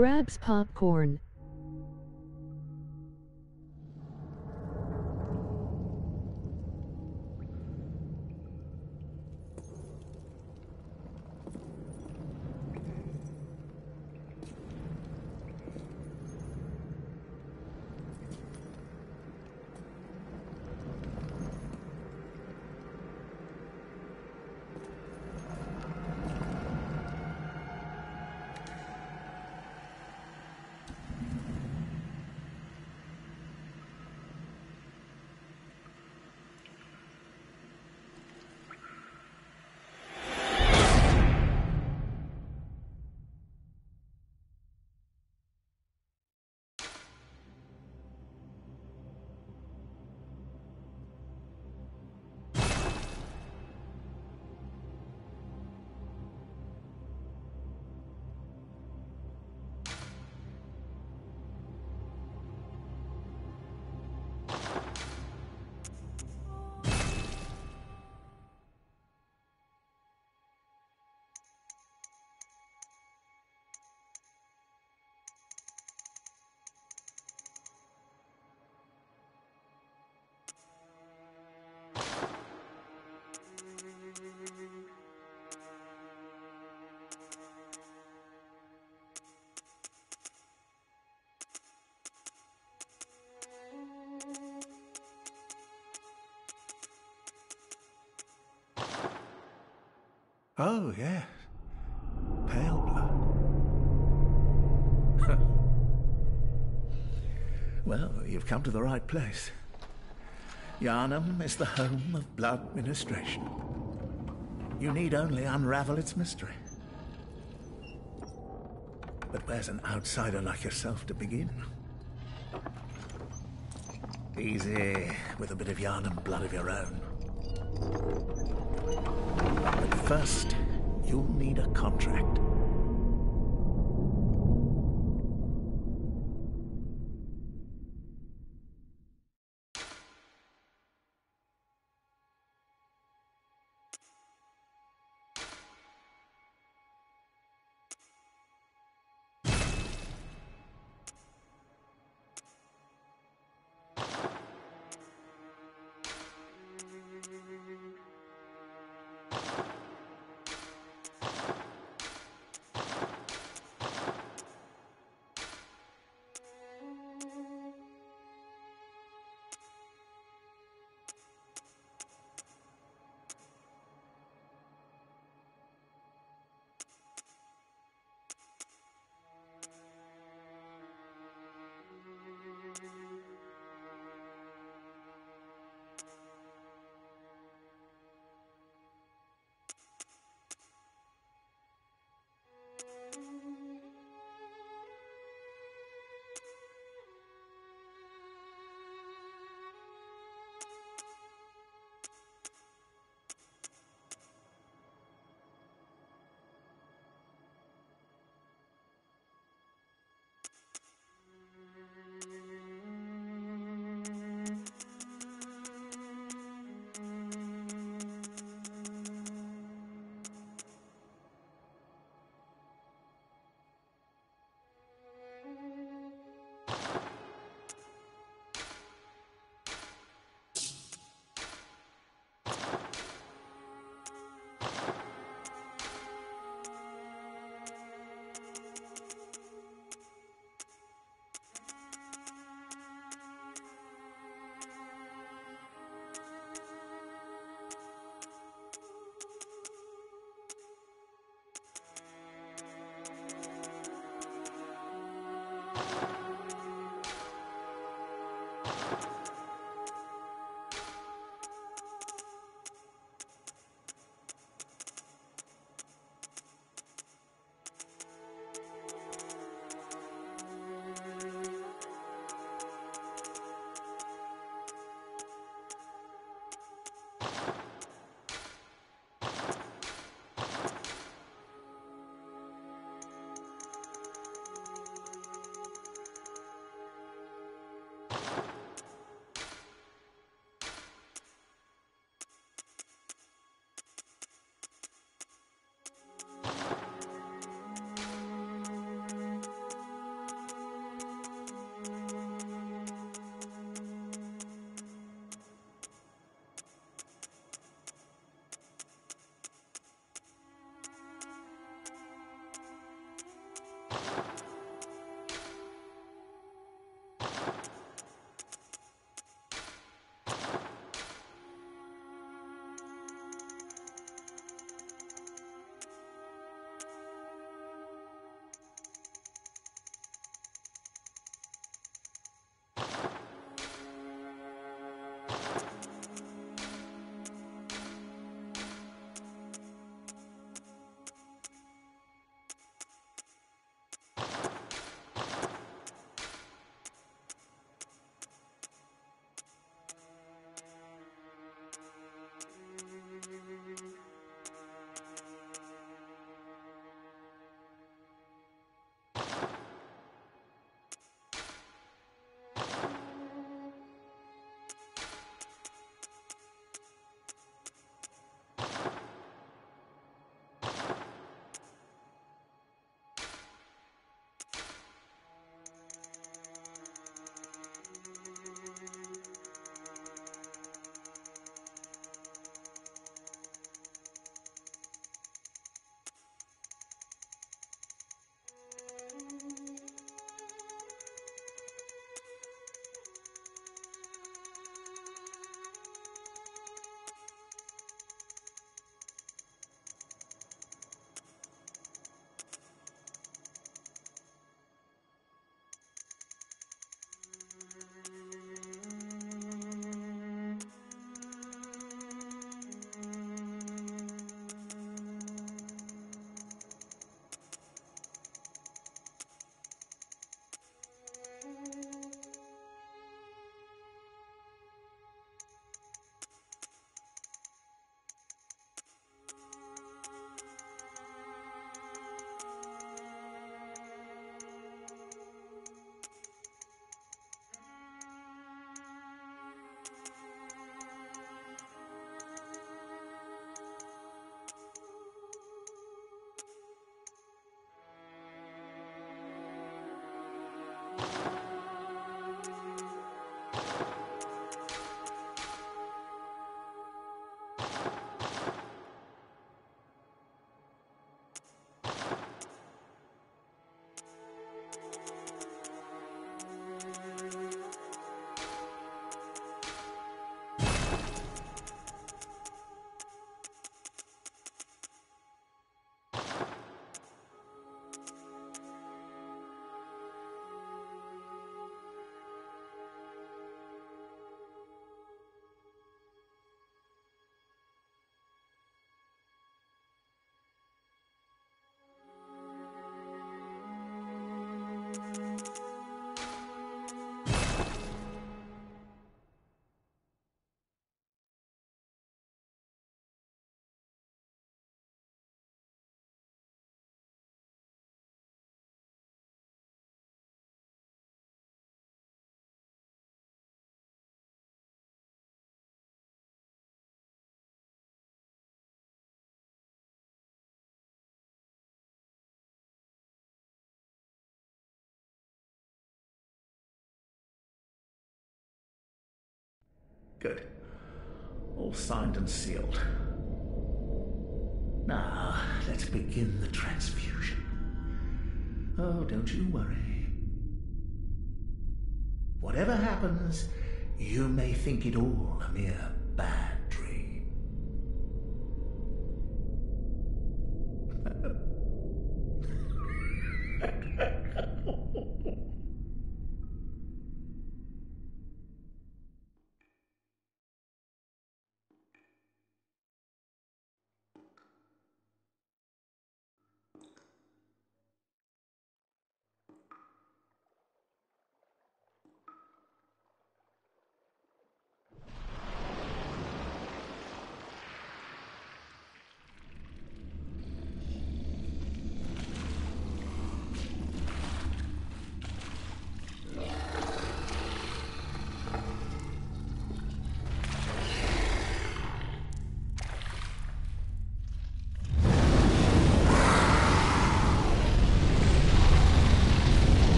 Grabs popcorn. Oh, yeah. Pale blood. well, you've come to the right place. Yharnam is the home of blood ministration. You need only unravel its mystery. But where's an outsider like yourself to begin? Easy, with a bit of Yharnam blood of your own. But first, you'll need a contract. Good. All signed and sealed. Now, let's begin the transfusion. Oh, don't you worry. Whatever happens, you may think it all a mere bad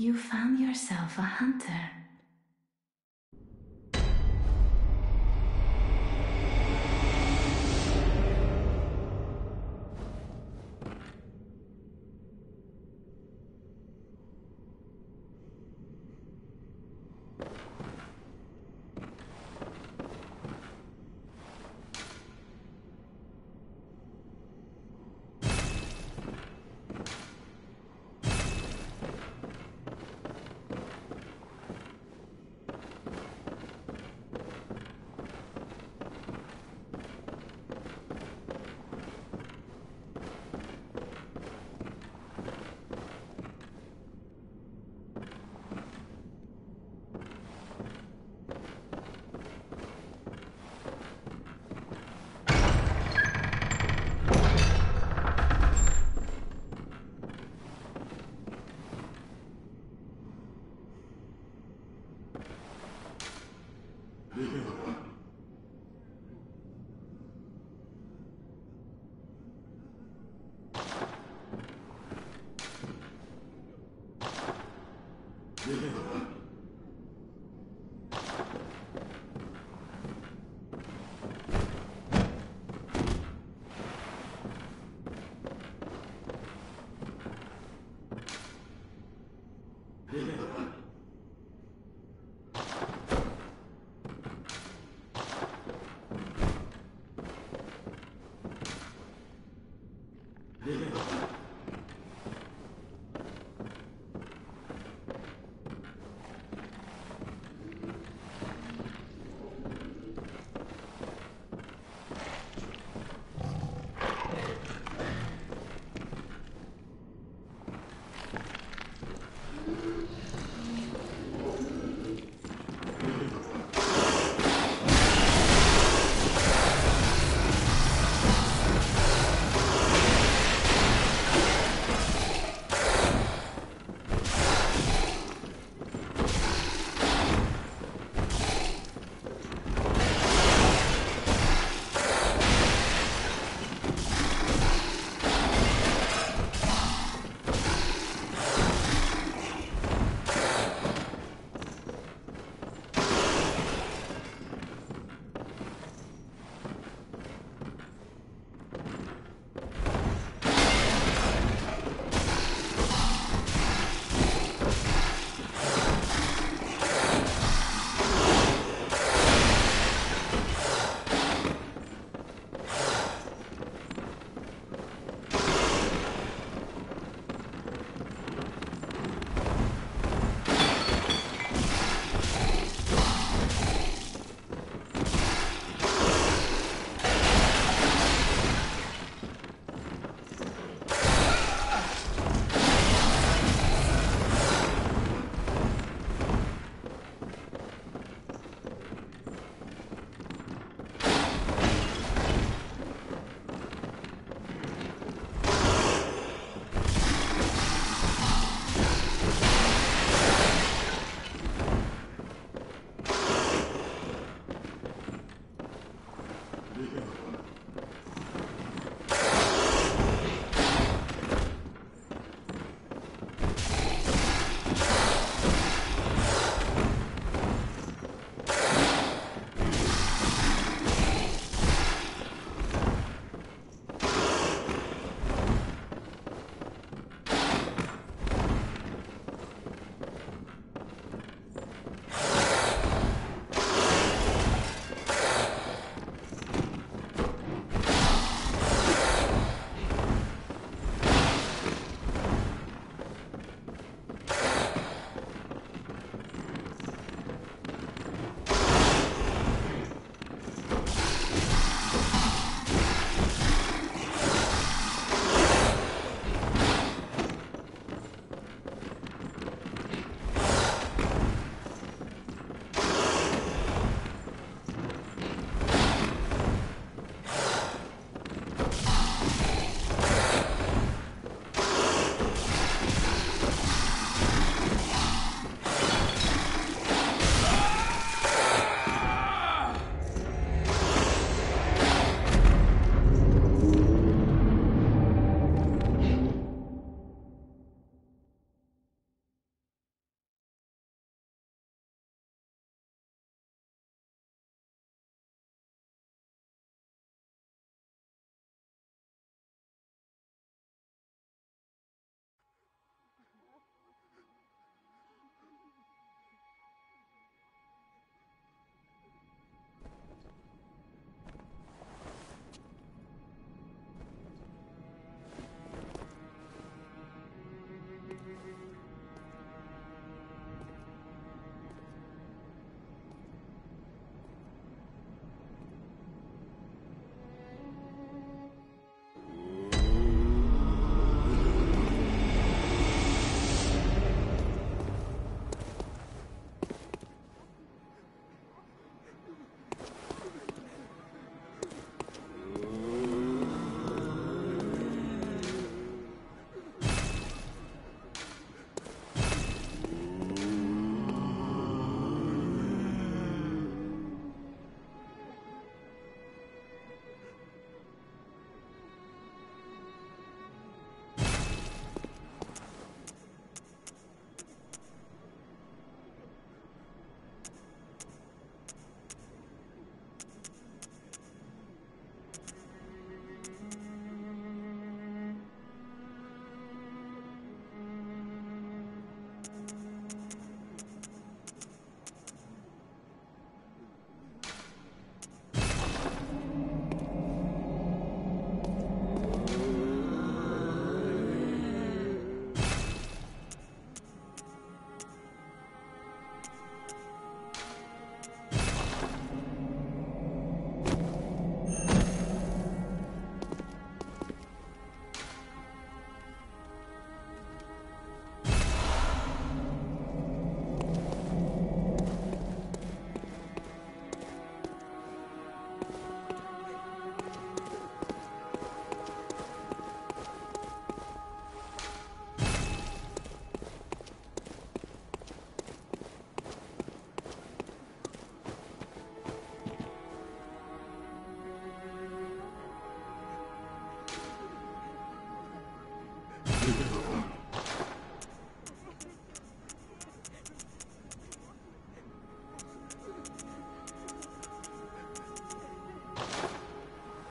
you found yourself a hunter.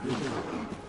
Thank you.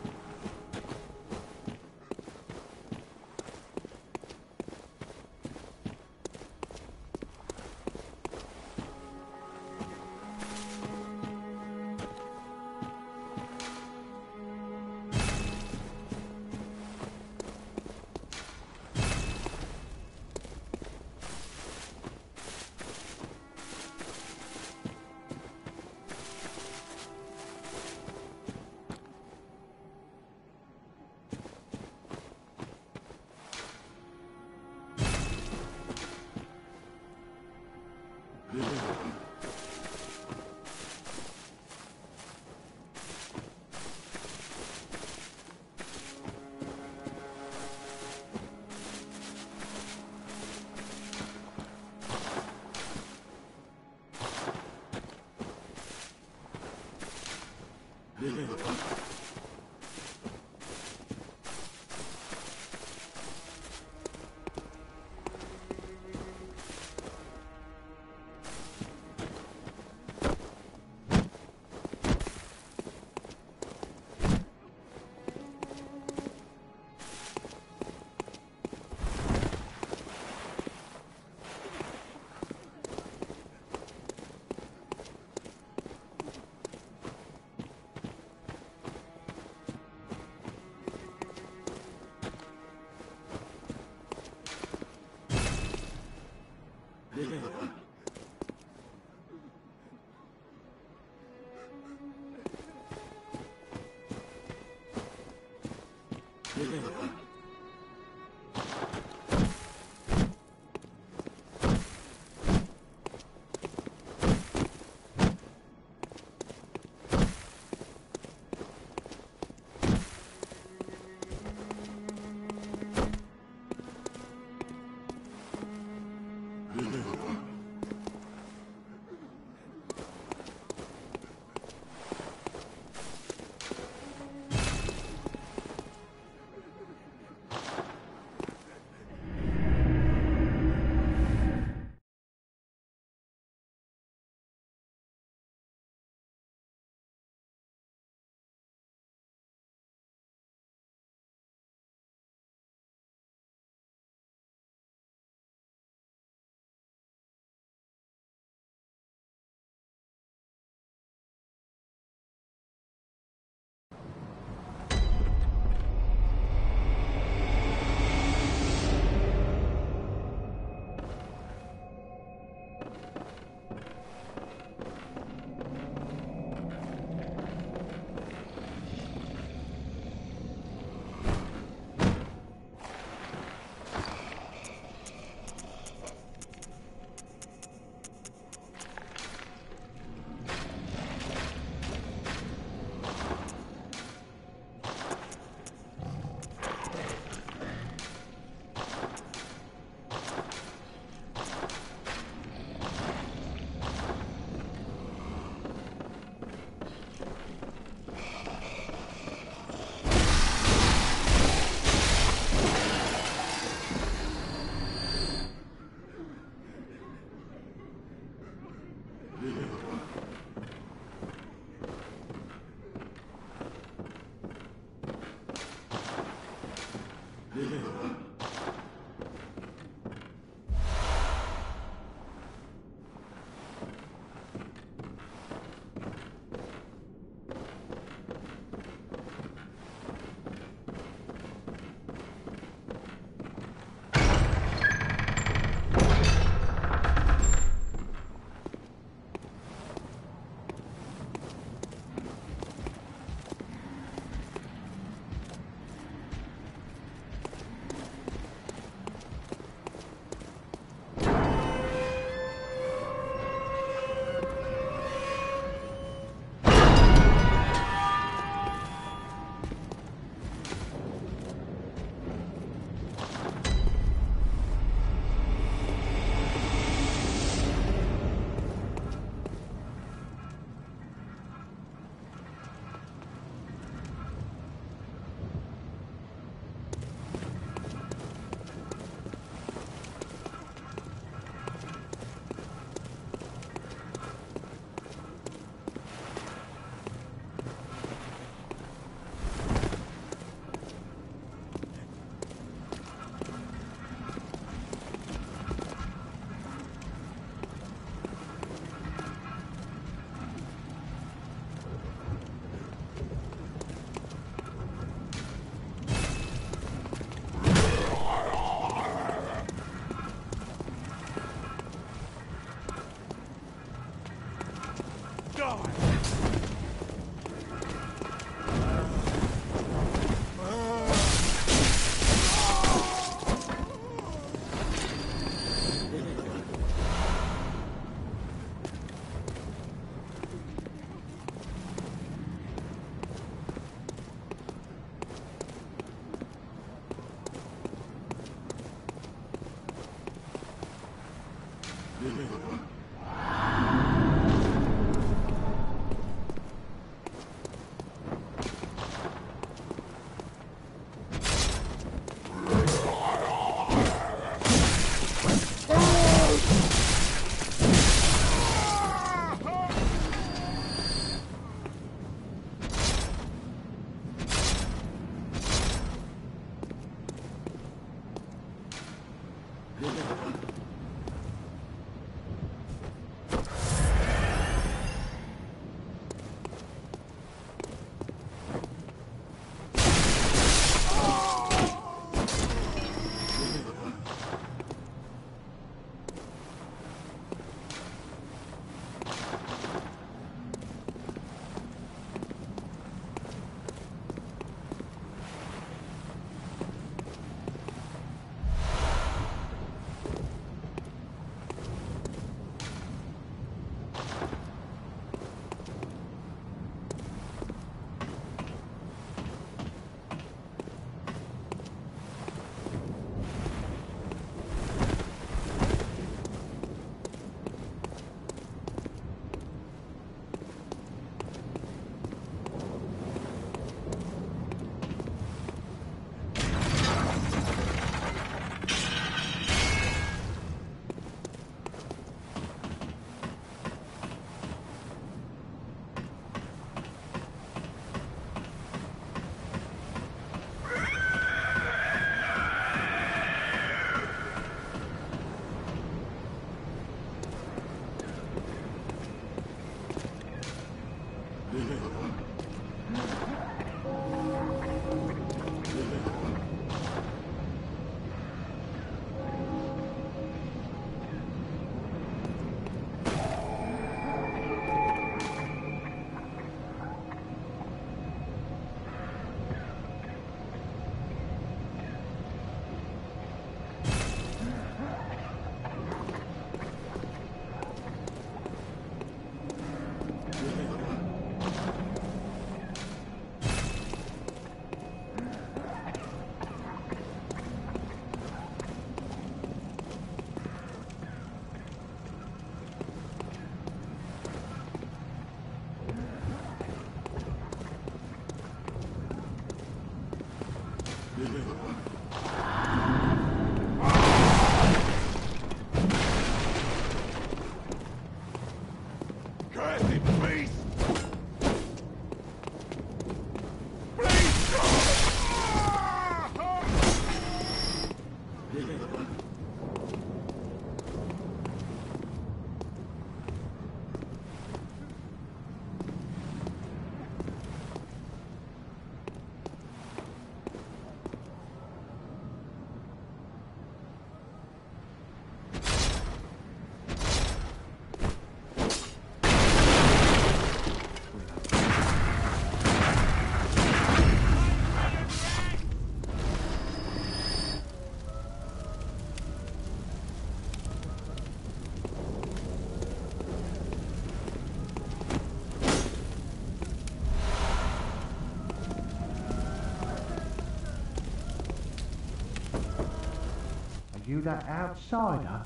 You that outsider?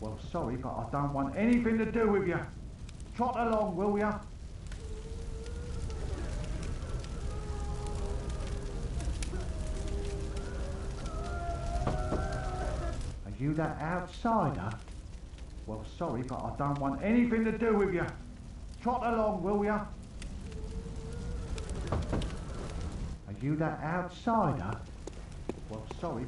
Well, sorry, but I don't want anything to do with you. Trot along, will ya? Are you that outsider? Well, sorry, but I don't want anything to do with you. Trot along, will ya? Are you that outsider? Well, sorry,